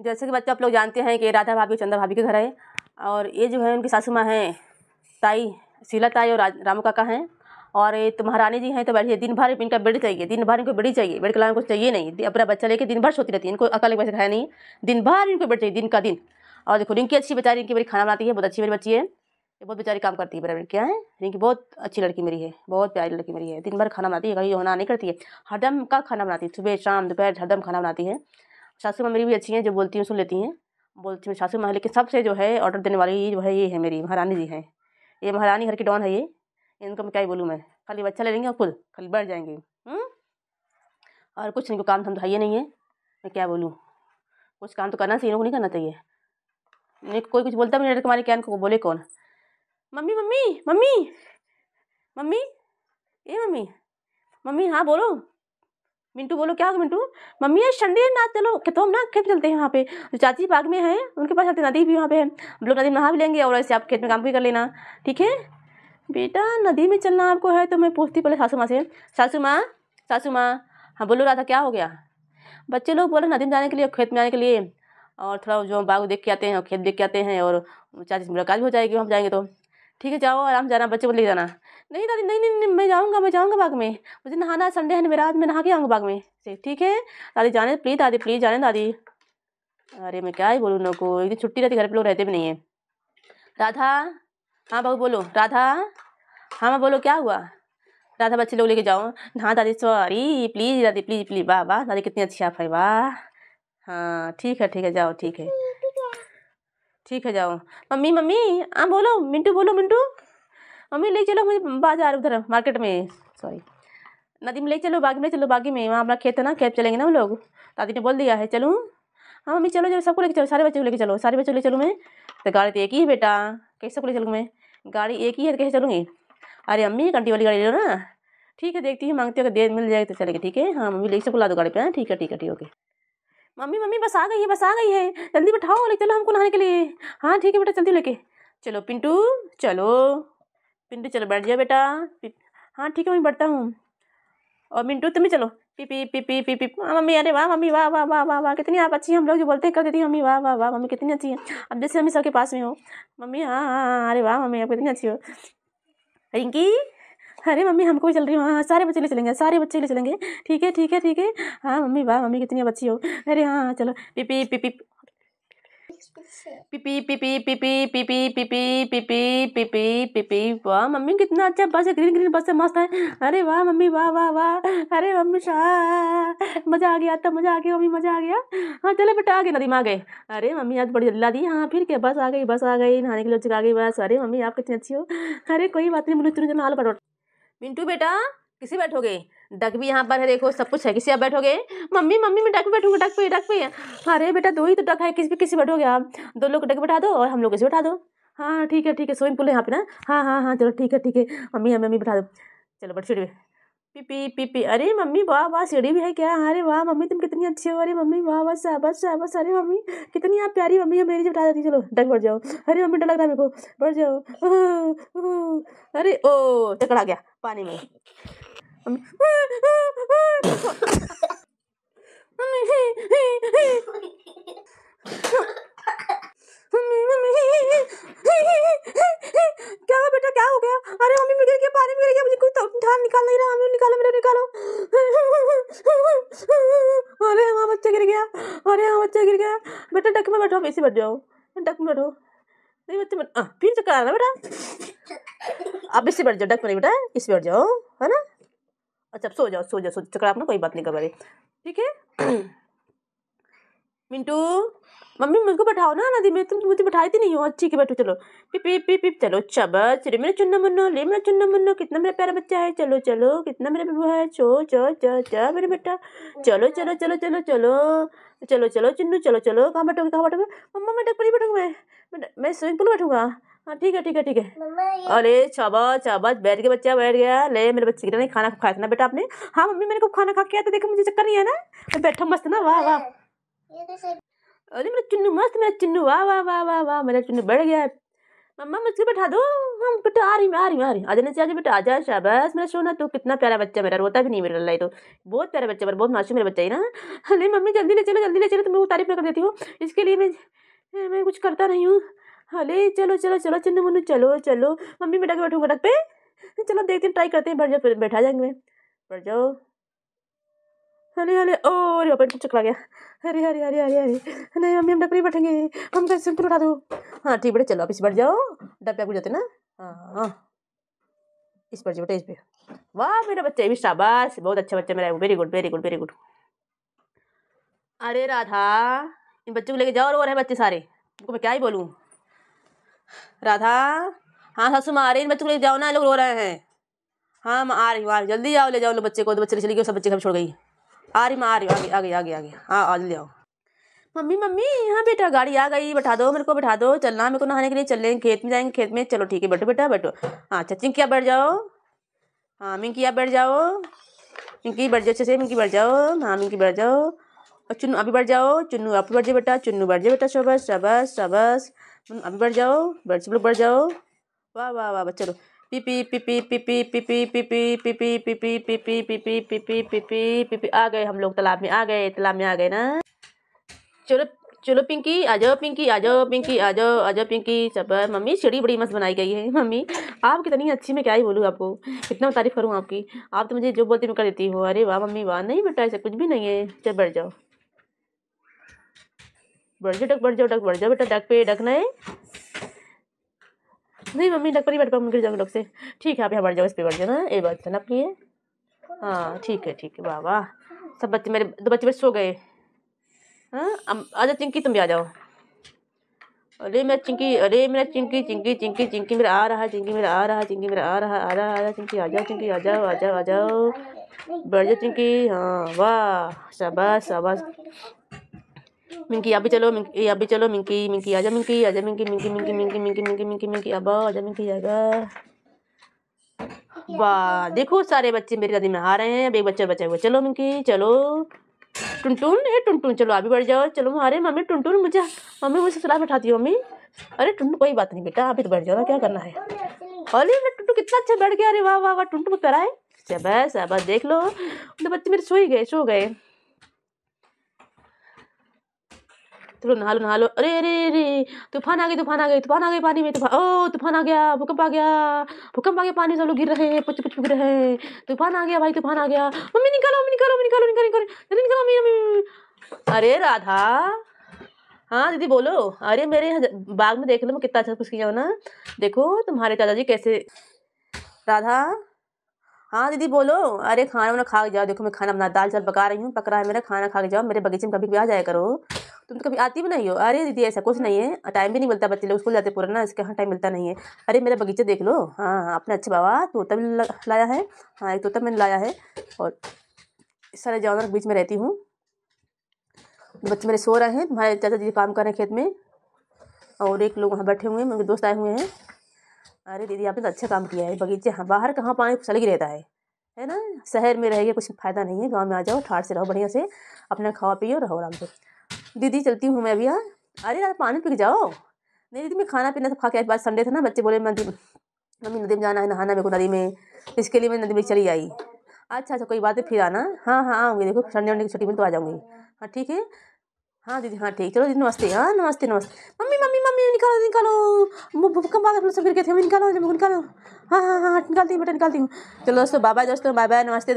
जैसे कि बच्चे आप लोग जानते हैं कि राधा भाभी चंद्र भाभी के घर है और ये जो है उनकी सासू माँ हैं, ताई, शीला ताई और रामू काका हैं। और ये तो महारानी जी हैं तो बैठिए दिन भर इनका बेड चाहिए दिन भर इनको बेड़ी चाहिए बेड के अलावा कुछ चाहिए नहीं अपना बच्चा लेके दिन भर सोती रहती है, इनको अकल वैसे खाया नहीं दिन भर इनको बेड चाहिए, दिन का दिन। और देखो, रिंकी अच्छी बेचारी, इनकी मेरी खाना बनाती है, बहुत अच्छी मेरी बच्ची है, ये बहुत बेचारी काम करती है, बराबर। क्या है? रिंकी बहुत अच्छी लड़की मेरी है, बहुत प्यारी लड़की मेरी है दिन भर खाना बनाती है कहीं होना नहीं करती है, हरदम का खाना बनाती है, सुबह शाम, दोपहर हरदम खाना बनाती है। सासू माँ मेरी भी अच्छी हैं, जो बोलती हूँ, सुन लेती हैं। बोलती हूँ, सासू माँ, लेकिन सबसे जो है, ऑर्डर देने वाली जो है, ये है मेरी, महारानी जी हैं। ये महारानी घर की डॉन है ये। इनको मैं क्या ही बोलूँ मैं? खाली बच्चा ले लेंगे और खुद खाली बैठ जाएँगे। और कुछ इनको काम धंधा ये नहीं है। मैं क्या बोलूँ? कुछ काम तो करना चाहिए, इनको नहीं करना चाहिए। नहीं, कोई कुछ बोलता भी नहीं तुम्हारे क्या इनको बोले कौन? मम्मी मम्मी मम्मी मम्मी, ए मम्मी मम्मी हाँ बोलो। मिंटू बोलो, क्या होगा मिंटू? मम्मी ये संडे ना, चलो तो हम ना खेत चलते हैं वहाँ पे। जो चाची बाग में है, उनके पास चलते नदी भी वहाँ पे है। हम लोग नदी में नहा भी लेंगे और ऐसे आप खेत में काम भी कर लेना। ठीक है? बेटा, नदी में चलना आपको है तो मैं पूछती पहले सासू माँ से। सासू माँ सासू माँ हाँ बोलो था क्या हो गया? बच्चे लोग बोले, नदी में जाने के लिए, खेत में जाने के लिए। और थोड़ा जो बाग देख के आते हैं, और खेत देख के आते हैं, और चाची मुलाकात भी हो जाएगी, हम जाएँगे तो। ठीक है जाओ आराम जाना बच्चे को ले जाना। नहीं दादी नहीं नहीं, नहीं मैं जाऊँगा मैं जाऊँगा बाग में। मुझे नहाना है संडे है मेरा आज मैं नहा के आऊँगा बाग में। से ठीक है? दादी जाने प्लीज़ दादी प्लीज़ जाने दादी। अरे मैं क्या ही बोलूँ ना को? एक छुट्टी रहती घर पर लोग रहते भी नहीं है। राधा हाँ बहू बोलो। राधा हाँ मैं बोलो क्या हुआ? राधा बच्चे लोग लेके जाओ। हाँ दादी सॉरी प्लीज़ दादी प्लीज़ प्लीज़ वाह वाह दादी कितनी अच्छी आप है वाह। हाँ ठीक है ठीक है जाओ ठीक है। ठीक है, जाओ। मम्मी मम्मी हाँ बोलो, मिंटू बोलो, मिंटू। मम्मी, ले चलो मुझे बाज़ार उधर, मार्केट में। सॉरी नदी में ले चलो, बागी में चलो, बागी में। वहाँ अपना खेत है ना, खेत चलेंगे ना हम लोग। दादी ने बोल दिया है, चलूँ। हाँ मम्मी, चलो चलो सबको लेके चलो, सारे बच्चे को लेके चलो, सारे बच्चे ले चलूँ मैं। तो गाड़ी तो एक ही है, बेटा। कैसे को ले चलूँ मैं? गाड़ी एक ही है तो कैसे चलूँगी? अरे, अम्मी घंटी वाली गाड़ी ले ना। ठीक है, देखती हूँ, मांगती हूँ देर मिल जाएगी तो चलेगी, ठीक है? हाँ मम्मी, ले, सबको ला दो गाड़ी पे हाँ? ठीक है ठीक है, ठीक ओके। मम्मी मम्मी, बस आ गई है, बस आ गई है। जल्दी बैठाओ ले चलो हमको नहाने के लिए। हाँ ठीक है बेटा जल्दी लेके। चलो, पिंटू चलो। पिंटू, चलो, बैठ जाओ बेटा। हाँ ठीक है, मैं बैठता हूँ। और मिंटू तुम्हें चलो। पी पी पी पी पी पी मम्मी, अरे वाह, मम्मी, वाह वाह वाह वाह वाह, कितनी आप अच्छी हम लोग जो बोलते कर देती हैं, मम्मी, वाह वाह वाह, मम्मी, कितनी अच्छी है। अब जैसे मम्मी सबके पास में हो। मम्मी हाँ हाँ हाँ अरे वाह, मम्मी, आप कितनी अच्छी हो। रिंकी अरे मम्मी हमको भी चल रही हो हाँ हाँ सारे बच्चे ले चलेंगे सारे बच्चे ले चलेंगे ठीक है ठीक है ठीक है हाँ मम्मी वाह मम्मी कितनी बच्ची हो अरे हाँ हाँ चलो पी पी पी पी पिपी पिपी पिपी पिपी पिपी पिपी पिपी पिपी वाह मम्मी कितना अच्छा बस है ग्रीन ग्रीन बस है मस्त है अरे वाह मम्मी वाह वाह वाह अरे मम्मी मज़ा आ गया तब मज़ा आ गया मम्मी मज़ा आ गया हाँ चलो बेटा आ गए नदी में आ गए अरे मम्मी आज बड़ी जल्दी दी हाँ फिर क्या बस आ गई बस आ गई नहाने के लिए आ गई बस अरे मम्मी आप कितनी अच्छी हो अरे कोई बात नहीं मुझे तुरंत नाल पटोट मिंटू बेटा, किसी बैठोगे? डक भी यहाँ पर है, देखो, सब कुछ है। किसी आप बैठोगे? मम्मी मम्मी, मैं डक पे बैठूँगा, डक पे डक पे। अरे बेटा, दो ही तो डक है, किसी पे, किसी बैठोगे आप? दो लोग डक बैठा दो और हम लोग किसी बैठा दो। हाँ ठीक है ठीक है, स्विमिंग पूल है यहाँ पे ना? हाँ हाँ हाँ चलो, ठीक है ठीक है। मम्मी हमें मम्मी, बैठा दो। चलो बट सीढ़ी पी पी पी अरे मम्मी, वाह वाह, सीढ़ी भी है क्या? अरे वाह, मम्मी, तुम कितनी अच्छी हो। अरे मम्मी, वाह वाह, शाबाश शाबाश। अरे मम्मी, कितनी आप प्यारी मम्मी है, मेरी बैठा देती। चलो, डक बढ़ जाओ। अरे मम्मी, डर लग रहा है मेरे को। बढ़ जाओ। अरे, ओ चकड़ा गया पानी में। क्या हुआ बेटा, क्या हो गया? अरे, मम्मी गिर गया पानी गया? मुझे कोई तो उठा निकाल नहीं रहा निकालो, मेरे निकालो। अरे हाँ बच्चा गिर गया। अरे हाँ बच्चा गिर गया। बेटा, डक में बैठो ऐसे बैठ जाओ। डक में बैठो। नहीं फिर चक्कर आ बेटा आप इससे बैठ जाओ डक मरे बेटा इस बैठ जाओ है ना अच्छा सो जाओ सो जाओ सो चक्कर आपने कोई बात नहीं कर पा रही ठीक है मिंटू मम्मी मुझको बैठाओ ना नदी में। तुम मुझे बैठाई थी नहीं हो। ठीक है बैठो चलो। पिप पिप पिप पिप चलो। चबच रे मेरा चुन्ना मुन्नो ले मेरा चुन्ना मुन्नो। कितना मेरा प्यारा बच्चा है चलो चलो। कितना मेरा बबू है चो चो चो चो मेरे बेटा। चलो चलो चलो चलो चलो। चलो चलो चुन्नू चलो चलो। कहाँ बैठोगे कहाँ बैठोगे? मम्मा मैं डक पर ही बैठूँगा मैं। मैं स्विमिंग पूल बैठूँगा। हाँ ठीक है ठीक है ठीक है। अरे शाबाश शाबाश। बैठ गया बच्चा बैठ गया। ले मेरे बच्चे के नहीं खाना खाया था ना बेटा आपने। हाँ मम्मी मैंने को खाना खा के आया था। देखो मुझे चक्कर नहीं है ना। मैं बैठा मस्त ना। वाह वाह। अरे मेरा चुन्नू, मस्त मेरा चुन्नू, वाह वाह वाह वाह वाह, मेरा चुन्नू बढ़ गया। है मम्मा, मुझसे बैठा दो, हम बेटा आ रही मैं आ रही मैं आ रही आ जाने चाहिए बेटा आ जा शाबाश, मेरा सोना, तू कितना प्यारा बच्चा मेरा, रोता भी नहीं मेरा लाई तो। बहुत प्यारा बच्चा मेरा बहुत मासूम मेरा बच्चा है ना। अरे मम्मी, जल्दी ले चलो, जल्दी ले चलो, तुम्हें वो तारीफ़ कर देती हूँ। इसके लिए मैं मैं कुछ करता नहीं हूँ। अरे चलो चलो चलो, चन्नू, मुन्नू, चलो चलो। मम्मी, बेटा के बैठो बैठूँगा पे। चलो, देखते हैं ट्राई करते हैं, बैठ जाओ फिर, बैठा जाएँगे। बैठ जाओ। अरे अरे ओ अरे पेट चकरा गया। अरे अरे अरे अरे अरे नहीं मम्मी हम डकरी बैठेंगे। हम कैसे सिंपल उठा दो। हाँ ठीक, बेटे, चलो, आप इस बैठ जाओ। डब्बे पे जाते ना? हाँ हाँ। इस पर बेटे, इस पे। वाह, मेरा बच्चा भी शाबाश। बहुत अच्छा बच्चा मेरा very good very good very good अरे राधा, इन बच्चों को लेके जाओ रो रहे बच्चे सारे। उनको मैं क्या ही बोलूँ? राधा हाँ सासू माँ आ रही इन बच्चों को लेके जाओ ना लोग रो रहे हैं। हाँ मैं आ रही हूँ जल्दी आओ, ले जाओ लो बच्चे को। तो बच्चे चली गई सब बच्चे घर छोड़ गई। आ रही, मैं आ रही आगे आगे आगे आगे हाँ आ ले आओ मम्मी मम्मी हाँ बेटा, गाड़ी आ गई, बैठा दो, मेरे को बैठा दो, चलना, मेरे को नहाने के लिए चल रहे खेत में जाएँगे, खेत में। चलो, ठीक है, बैठो, बेटा, बैठो। हाँ अच्छा चिंकी, आप बैठ जाओ। हाँ मिंकी, आप बैठ जाओ। मिंकी, बैठ जाओ, अच्छे से, मिंकी, बैठ जाओ। हाँ मिंकी, बैठ जाओ। और चुन्नू, अभी बैठ जाओ। चुन्नू, आप बैठ जाओ, बेटा। चुन्नू, बैठ जाओ, बेटा, शाबाश शबस शबस अभी बैठ जाओ। बैठ, सब लोग बैठ जाओ। वाह वाह वाह, चलो। पिपी पिपी पिपी पिपी पिपी पिपी पिपी पिपी पिपी पिपी पिपी पिपी आ गए हम लोग तालाब में आ गए तालाब में आ गए ना चलो चलो पिंकी आ जाओ पिंकी आ जाओ पिंकी आ जाओ आ जाओ पिंकी सब मम्मी सीढ़ी बड़ी मस्त बनाई गई है मम्मी आप कितनी अच्छी मैं क्या ही बोलूँ आपको कितना तारीफ़ करूँ आपकी आप तो मुझे जो बोलती मैं कर देती हो अरे वाह मम्मी वाह नहीं बेटा ऐसा कुछ भी नहीं है चल बैठ जाओ बढ़ जाओ डक बढ़ जाओ डक बढ़ जाओ बेटा डक पे डकना है नहीं, मम्मी डक पर ही बैठ पाऊँ गिर जाऊँगी डक से। ठीक है, आप यहाँ बढ़ जाओ, इस पर जाओ ना ये बात है ना अपनी है। ठीक है ठीक है, वाह वाह। सब बच्चे मेरे, दो बच्चे बच्चे सो गए। हाँ आ जाओ, चिंकी, तुम भी आ जाओ। अरे, मेरा चिंकी, अरे, मेरा चिंकी चिंकी चिंकी चिंकी, मेरा आ रहा चिंकी, मेरा आ रहा चिंकी, मेरा आ रहा आ रहा आ रहा चिंकी, आ जाओ, चिंकी, आ जाओ आ जाओ आ जाओ। बढ़ जाओ, चिंकी। हाँ वाह, शाबाश शाबाश। मिंकी, अभी चलो, मिंकी अभी चलो, मिंकी मिंकी, आजा मिंकी आजा मिंकी मिंकी मिंकी मिंकी मिंकी मिंकी मिंकी मिंकी अब आजा मिंकी आएगा वाह, देखो, सारे बच्चे मेरी दादी में आ रहे हैं, अब एक बच्चा बचा हुआ। चलो मिंकी, चलो। टुनटुन, ए, टुनटुन, चलो अभी बढ़ जाओ। चलो अरे मम्मी, टुनटुन, मुझे, मम्मी, मुझे सलाह बैठाती हो मम्मी। अरे टुनटू कोई बात नहीं, बेटा अभी तो बैठ जाओ ना, क्या करना है? अरे मैं टुनटू कितना अच्छा बैठ गया, अरे वाह वाह वाह टुनटू बहुत प्यारा है देख लो। तो बच्चे मेरे सो ही गए, सो गए। चलो नहा लो नहा लो। अरे अरे अरे, तूफ़ान आ गई, तूफ़ान आ गई, तूफ़ान आ गई पानी में, तूफ़ान, ओ, तूफ़ान आ गया, भूकंप आ गया, भूकंप आ गया, पानी सब लोग गिर रहे हैं पुच पुच गिर रहे हैं। तूफ़ान आ गया भाई, तूफ़ान आ गया। मम्मी, निकालो मम्मी निकालो मम्मी, निकालो निकालो निकालो, जल्दी निकालो, मम्मी अरे, राधा। हाँ दीदी, बोलो। अरे, मेरे बाग में देख लो मैं कितना अच्छा कुछ किया हो ना। देखो, तुम्हारे दादाजी कैसे राधा। हाँ दीदी, बोलो। अरे, खाना वाना खा के जाओ। देखो, मैं खाना बना दाल चावल पका रही हूँ, पक रहा है मेरा। खाना खा के जाओ, मेरे बगीचे में कभी भी आ जाया करो। तुम तो कभी आती भी नहीं हो। अरे दीदी, ऐसा कुछ नहीं है। टाइम भी नहीं मिलता, बच्चे लोग स्कूल जाते पूरा ना, इसके हाँ टाइम मिलता नहीं है। अरे मेरा बगीचा देख लो। हाँ हाँ अपने अच्छे बाबा, तोता भी लाया है। हाँ एक तोता मैंने लाया है। और सारे जानवर के बीच में रहती हूँ। बच्चे मेरे सो रहे हैं, तुम्हारे चाचा जी काम कर रहे हैं खेत में। और एक लोग वहाँ बैठे हुए हैं, मेरे दोस्त आए हुए हैं। अरे दीदी, आपने तो अच्छा काम किया है। बगीचे हाँ बाहर कहाँ पानी ही रहता है। है ना? शहर में रहेगा कुछ फ़ायदा नहीं है। गाँव में आ जाओ, ठाठ से रहो बढ़िया से। अपना खाओ, पियो, रहो आराम से। दीदी, चलती हूँ मैं अभी यहाँ अरे यार पानी पी जाओ। नहीं दीदी, मैं खाना पीना सब खा के बाद संडे था ना, बच्चे बोले नदी मम्मी नदी में जाना है, नहाना मेरे को नदी में। इसके लिए मैं नदी में चली आई। अच्छा अच्छा कोई बात है फिर आना। हाँ हाँ आऊँगी, देखो संडे वंडे की छुट्टी में तो आ जाऊँगी। हाँ ठीक है? हाँ दीदी हाँ ठीक। चलो, दीदी, नमस्ते हाँ नमस्ते नमस्ते। मम्मी मम्मी मम्मी, निकालो निकालो। भूकंप आ गया सब गिर गए थे निकालो निकालो। हाँ हाँ हाँ निकालती हूँ बेटा निकालती हूँ। चलो, दोस्तों बाय बाय दोस्तों बाय बाय नमस्ते